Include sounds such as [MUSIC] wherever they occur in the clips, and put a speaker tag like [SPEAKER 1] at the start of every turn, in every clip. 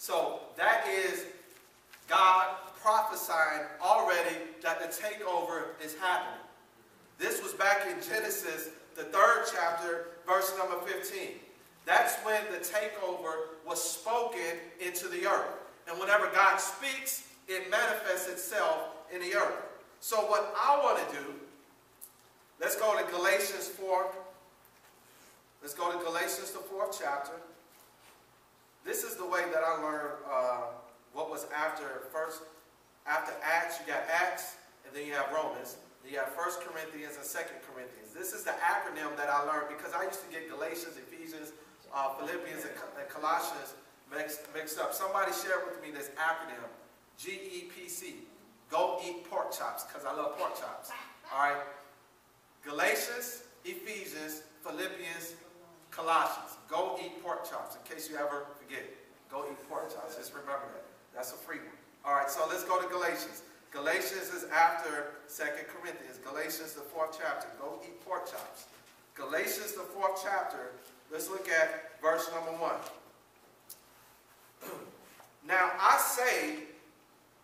[SPEAKER 1] So that is God prophesying already that the takeover is happening. This was back in Genesis, the third chapter, verse number 15. That's when the takeover was spoken into the earth. And whenever God speaks, it manifests itself in the earth. So what I want to do, let's go to Galatians 4. Let's go to Galatians, the fourth chapter. This is the way that I learned uh, what was after first, after Acts, you got Acts, and then you have Romans. You have First Corinthians and Second Corinthians. This is the acronym that I learned because I used to get Galatians, Ephesians, uh, Philippians, and, and Colossians mixed, mixed up. Somebody shared with me this acronym, GEPC. Go eat pork chops, because I love pork chops. All right? Galatians, Ephesians, Philippians, Colossians. Go eat pork you ever forget. Go eat pork chops. Just remember that. That's a free one. All right, so let's go to Galatians. Galatians is after Second Corinthians. Galatians, the fourth chapter. Go eat pork chops. Galatians, the fourth chapter. Let's look at verse number one. [CLEARS THROAT] now, I say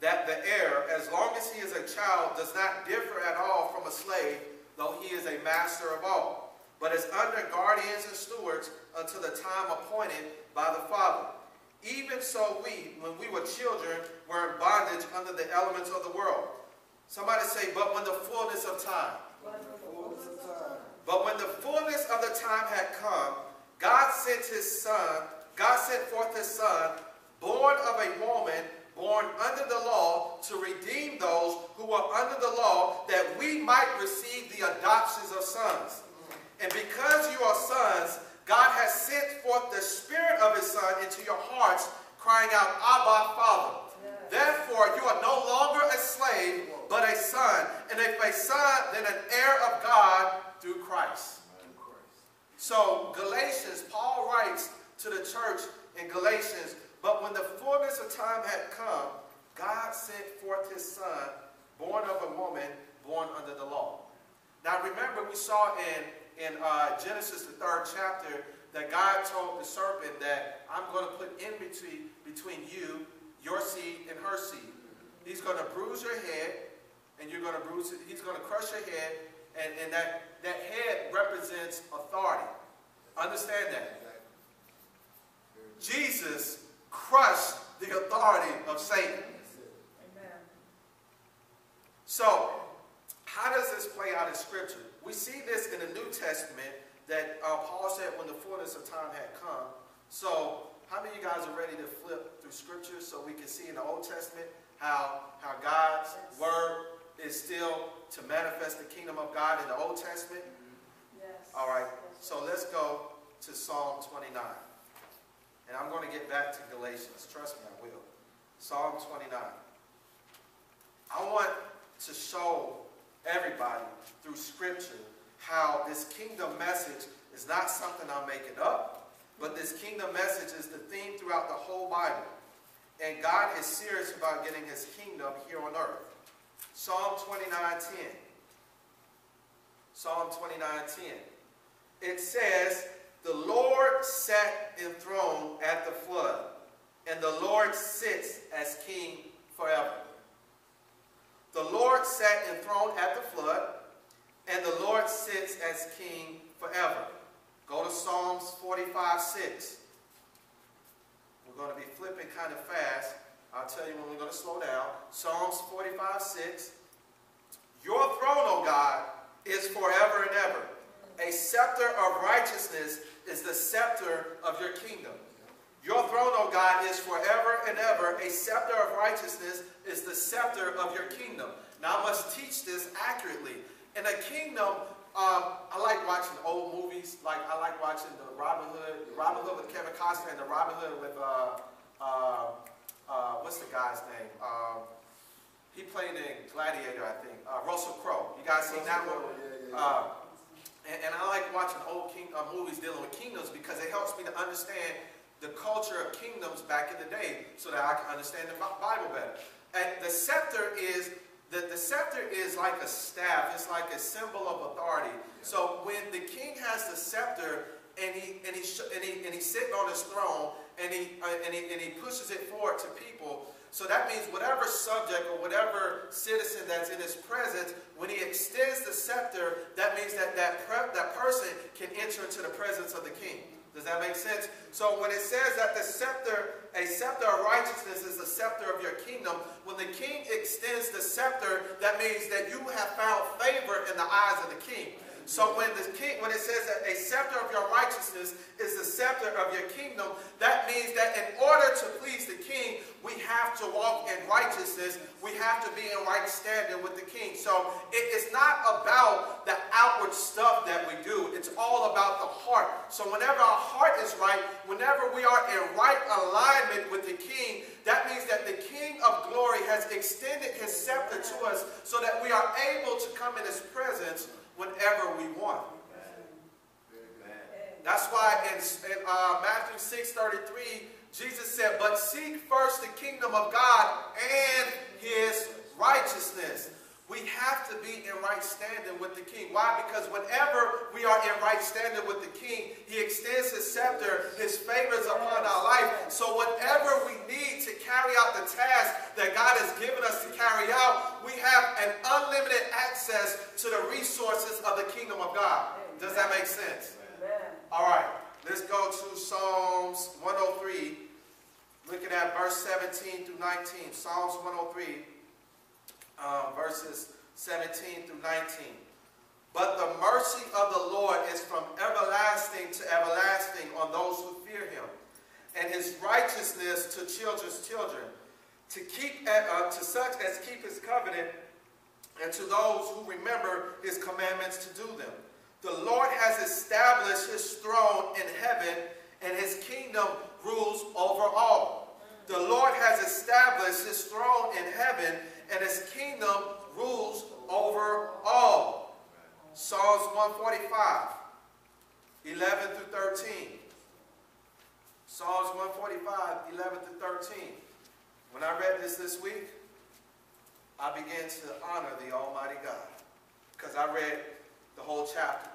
[SPEAKER 1] that the heir, as long as he is a child, does not differ at all from a slave, though he is a master of all, but is under guardians and stewards until the time appointed by the Father. Even so we, when we were children, were in bondage under the elements of the world. Somebody say, but when the fullness of time. But when the fullness of the time had come, God sent his son, God sent forth his son, born of a woman, born under the law, to redeem those who were under the law, that we might receive the adoptions of sons. And because you are sons, God has sent forth the Spirit of His Son into your hearts, crying out, Abba, Father. Therefore, you are no longer a slave, but a son. And if a son, then an heir of God through Christ. So, Galatians, Paul writes to the church in Galatians, but when the fullness of time had come, God sent forth his son, born of a woman, born under the law. Now remember, we saw in in uh, Genesis, the third chapter, that God told the serpent that I'm going to put enmity between you, your seed, and her seed. He's going to bruise your head, and you're going to bruise it. He's going to crush your head, and, and that, that head represents authority. Understand that. Jesus crushed the authority of Satan. Amen. So, how does this play out in Scripture? We see this in the New Testament that uh, Paul said when the fullness of time had come. So how many of you guys are ready to flip through Scripture so we can see in the Old Testament how, how God's yes. Word is still to manifest the kingdom of God in the Old Testament? Yes. All right. So let's go to Psalm 29. And I'm going to get back to Galatians. Trust me, I will. Psalm 29. I want to show everybody through Scripture how this kingdom message is not something I'm making up, but this kingdom message is the theme throughout the whole Bible. And God is serious about getting his kingdom here on earth. Psalm 29.10. Psalm 29.10. It says, The Lord sat enthroned at the flood, and the Lord sits as king forever. The Lord sat enthroned at the flood, and the Lord sits as king forever. Go to Psalms 45, 6. We're going to be flipping kind of fast. I'll tell you when we're going to slow down. Psalms 45, 6. Your throne, O God, is forever and ever. A scepter of righteousness is the scepter of your kingdom. Your throne, O God, is forever and ever. A scepter of righteousness is the scepter of your kingdom. Now, I must teach this accurately. In a kingdom, um, I like watching old movies. Like I like watching the Robin Hood, the Robin Hood with Kevin Costner, and the Robin Hood with uh, uh, uh, what's the guy's name? Um, he played in Gladiator, I think. Uh, Russell Crowe. You guys seen that one? Uh, and, and, I like watching old king, uh, movies dealing with kingdoms because it helps me to understand the culture of kingdoms back in the day so that I can understand the Bible better. And the scepter is the, the scepter is like a staff. It's like a symbol of authority. So when the king has the scepter and he and he and he and he's sitting on his throne and he, uh, and, he, and he pushes it forward to people. So that means whatever subject or whatever citizen that's in his presence, when he extends the scepter, that means that that, that person can enter into the presence of the king. Does that make sense? So when it says that the scepter, a scepter of righteousness is the scepter of your kingdom, when the king extends the scepter, that means that you have found favor in the eyes of the king. So when the king, when it says that a scepter of your righteousness is the scepter of your kingdom, that means that in order to please the king, we have to walk in righteousness. We have to be in right standing with the king. So it is not about the outward stuff that we do. It's all about the heart. So whenever our heart is right, whenever we are in right alignment with the king, that means that the King of glory has extended his scepter to us so that we are able to come in his presence whenever we want. That's why in, in uh, Matthew 6 33, Jesus said, But seek first the kingdom of God and his righteousness. We have to be in right standing with the king. Why? Because whenever we are in right standing with the king, he extends his scepter, his favors upon our life. So whatever we need to carry out the task that God has given us to carry out, we have an unlimited access to the resources of the kingdom of God. Does that make sense? All right. Let's go to Psalms 103, looking at verse 17 through 19. Psalms 103 um, verses 17 through 19. But the mercy of the Lord is from everlasting to everlasting on those who fear him, and his righteousness to children's children, to keep uh, to such as keep his covenant, and to those who remember his commandments to do them. The Lord has established his throne in heaven, and his kingdom rules over all. The Lord has established his throne in heaven, and his kingdom rules over all. Psalms 145, 11 through 13. Psalms 145, 11 through 13. When I read this this week, I began to honor the Almighty God because I read the whole chapter.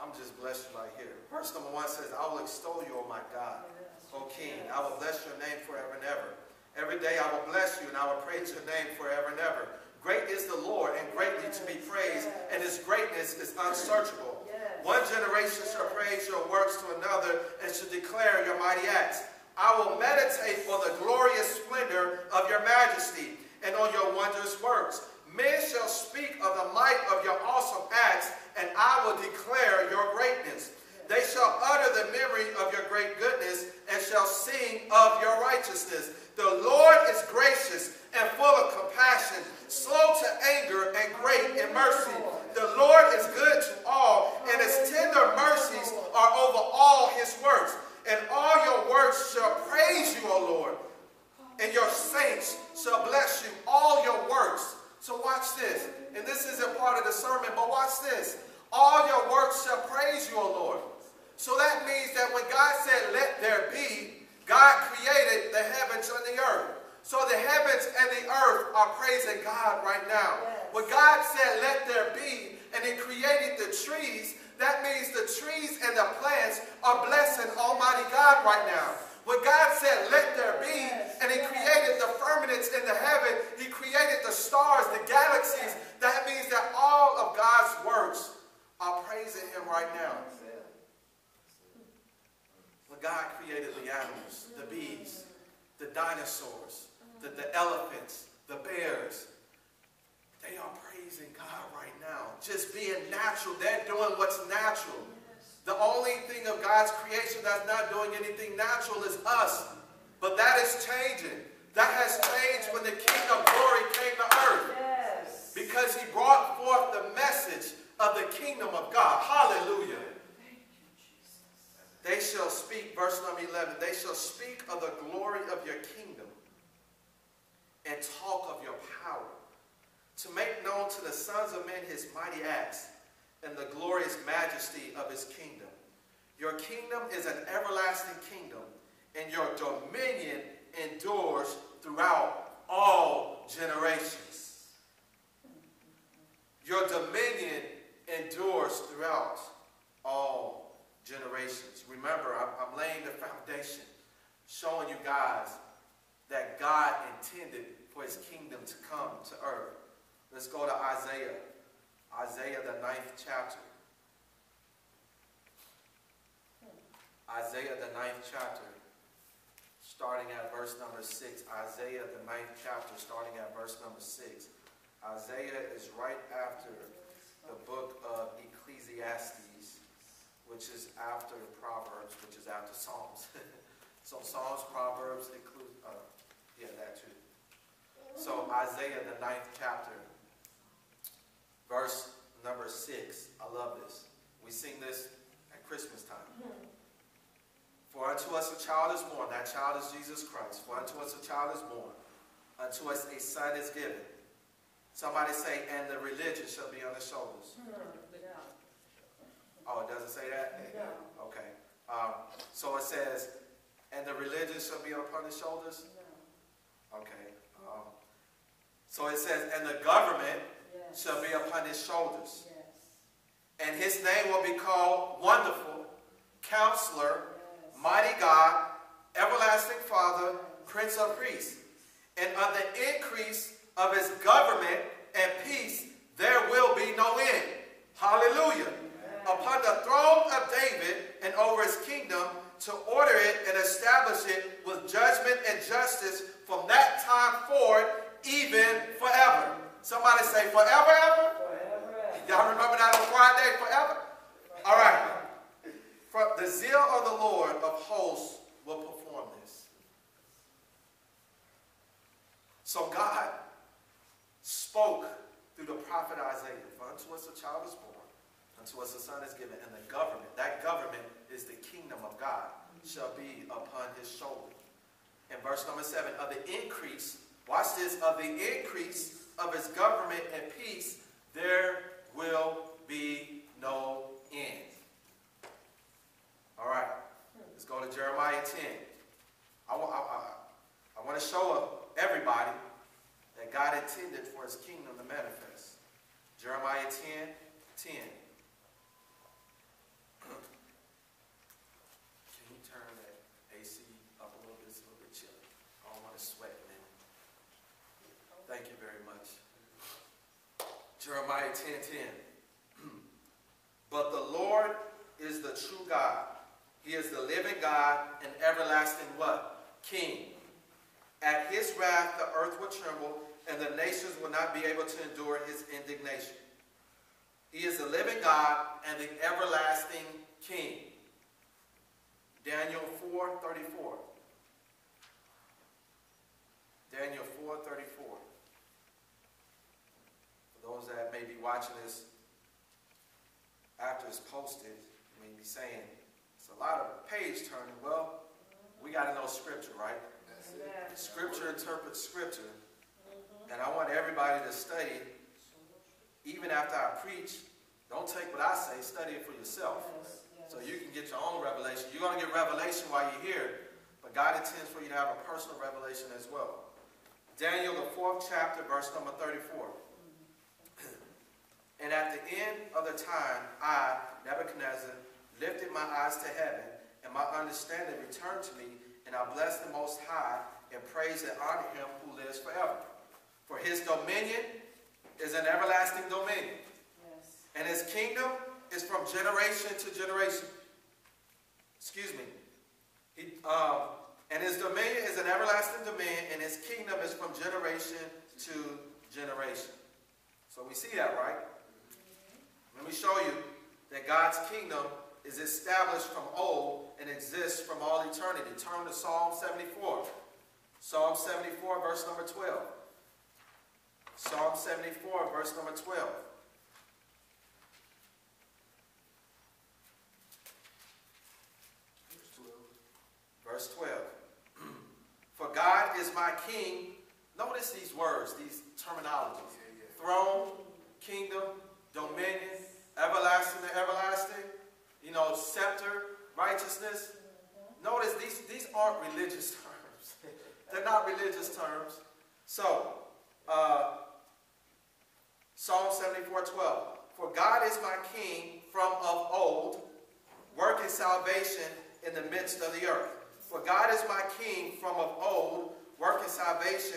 [SPEAKER 1] I'm just blessed right here. Verse number one says, I will extol you, O my God, O King. I will bless your name forever and ever. Every day I will bless you and I will praise your name forever and ever. Great is the Lord and greatly to be praised, and his greatness is unsearchable. One generation shall praise your works to another and shall declare your mighty acts. I will meditate on the glorious splendor of your majesty and on your wondrous works. Men shall speak of the might of your awesome acts, and I will declare your greatness. They shall utter the memory of your great goodness and shall sing of your righteousness. The Lord is gracious and full of compassion, slow to anger and great in mercy. The Lord is good to all, and his tender mercies are over all his works. And all your works shall praise you, O Lord. And your saints shall bless you, all your works. So watch this. And this isn't part of the sermon, but watch this. All your works shall praise you, O Lord. So that means that when God said, let there be, God created the heavens and the earth. So the heavens and the earth are praising God right now. Yes. When God said, let there be, and he created the trees, that means the trees and the plants are blessing Almighty God right now. When God said, let there be, and he created the firmaments in the heaven, he created the stars, the galaxies, that means that all of God's works are praising him right now. God created the animals, the bees, the dinosaurs, the, the elephants, the bears. They are praising God right now. Just being natural. They're doing what's natural. The only thing of God's creation that's not doing anything natural is us. But that is changing. That has changed when the King of Glory came to earth. Yes. Because he brought forth the message of the kingdom of God. Hallelujah. They shall speak, verse number 11, they shall speak of the glory of your kingdom and talk of your power, to make known to the sons of men his mighty acts and the glorious majesty of his kingdom. Your kingdom is an everlasting kingdom, and your dominion endures throughout all generations. Your dominion endures throughout all generations. Remember, I'm, laying the foundation. showing you guys that God intended for his kingdom to come to earth. Let's go to Isaiah. Isaiah, the ninth chapter. Isaiah, the ninth chapter, starting at verse number 6. Isaiah, the ninth chapter, starting at verse number 6. Isaiah is right after the book of Ecclesiastes, which is after Proverbs, which is after Psalms. [LAUGHS] so Psalms, Proverbs, include, uh, yeah, that too. So Isaiah, the ninth chapter, verse number 6. I love this. We sing this at Christmas time. For unto us a child is born, that child is Jesus Christ. For unto us a child is born, unto us a son is given. Somebody say, and the religion shall be on his shoulders. Oh, it doesn't say that?
[SPEAKER 2] No.
[SPEAKER 1] Okay. Um, so it says, and the religion shall be upon his shoulders? Okay. Um, so it says, and the government
[SPEAKER 2] Yes.
[SPEAKER 1] shall be upon his shoulders.
[SPEAKER 2] Yes.
[SPEAKER 1] And his name will be called Wonderful, Counselor,
[SPEAKER 2] Yes.
[SPEAKER 1] Mighty God, Everlasting Father, Prince of Peace. And of the increase of his government and peace, there will be no end. Hallelujah. Upon the throne of David and over his kingdom, to order it and establish it with judgment and justice from that time forward, even forever. Somebody say, forever, ever?
[SPEAKER 2] Forever.
[SPEAKER 1] Y'all remember that on Friday, forever? All right. For the zeal of the Lord of hosts will perform this. So God spoke through the prophet Isaiah. For unto us a child is born, unto us a son is given, and the government, that government is the kingdom of God, shall be upon his shoulder. In verse number seven, of the increase, watch this, of the increase of his government and peace, there will be no end. All right, let's go to Jeremiah 10. I, I, I, I want to show everybody that God intended for his kingdom to manifest. Jeremiah 10, 10. Can you turn that AC up a little bit? It's a little bit chilly. I don't want to sweat, man. Thank you very much. Jeremiah 10, 10. [CLEARS THROAT] but the Lord is the true God. He is the living God and everlasting what? King. At his wrath the earth will tremble, and the nations will not be able to endure his indignation. He is the living God and the everlasting King. Daniel 4, 34. Daniel 4, 34. For those that may be watching this after it's posted, you may be saying, it's a lot of page turning. Well, we got to know scripture, right?
[SPEAKER 2] Amen.
[SPEAKER 1] Scripture interprets scripture. Mm-hmm. And I want everybody to study, even after I preach, don't take what I say, study it for yourself.
[SPEAKER 2] Yes, yes.
[SPEAKER 1] So you can get your own revelation. You're going to get revelation while you're here, but God intends for you to have a personal revelation as well. Daniel, the fourth chapter, verse number 34. And at the end of the time, I, Nebuchadnezzar, lifted my eyes to heaven, and my understanding returned to me, and I blessed the Most High, and praised and honored him who lives forever. For his dominion is an everlasting dominion,
[SPEAKER 2] Yes.
[SPEAKER 1] and his kingdom is from generation to generation. Excuse me. He, um, and his dominion is an everlasting dominion, and his kingdom is from generation to generation. So we see that, right? Let me show you that God's kingdom is established from old and exists from all eternity. Turn to Psalm 74. Psalm 74, verse number 12. Psalm 74, verse number 12. Verse 12. [CLEARS THROAT] For God is my king. Notice these words, these terminologies. Throne, kingdom, dominion, everlasting to everlasting. You know, scepter, righteousness. Notice these, these aren't religious terms. They're not religious terms. So, uh, Psalm 74, 12. For God is my king from of old, working salvation in the midst of the earth. For God is my king from of old, working salvation